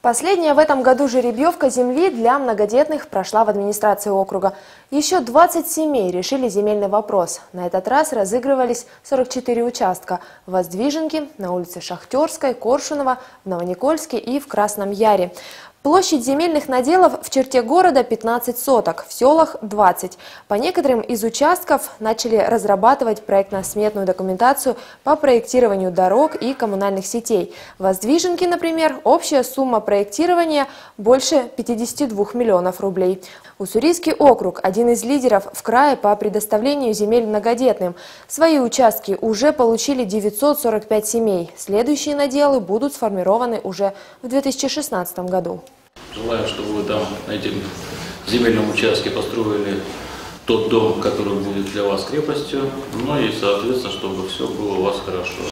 Последняя в этом году жеребьевка земли для многодетных прошла в администрации округа. Еще 20 семей решили земельный вопрос. На этот раз разыгрывались 44 участка в Воздвиженке, на улице Шахтерской, Коршунова, в Новоникольске и в Красном Яре. Площадь земельных наделов в черте города 15 соток, в селах 20. По некоторым из участков начали разрабатывать проектно-сметную документацию по проектированию дорог и коммунальных сетей. В Воздвиженке, например, общая сумма проектирования больше 52 миллионов рублей. Уссурийский округ – один из лидеров в крае по предоставлению земель многодетным. Свои участки уже получили 945 семей. Следующие наделы будут сформированы уже в 2016 году. Желаю, чтобы вы там на этом земельном участке построили тот дом, который будет для вас крепостью, ну и, соответственно, чтобы все было у вас хорошо.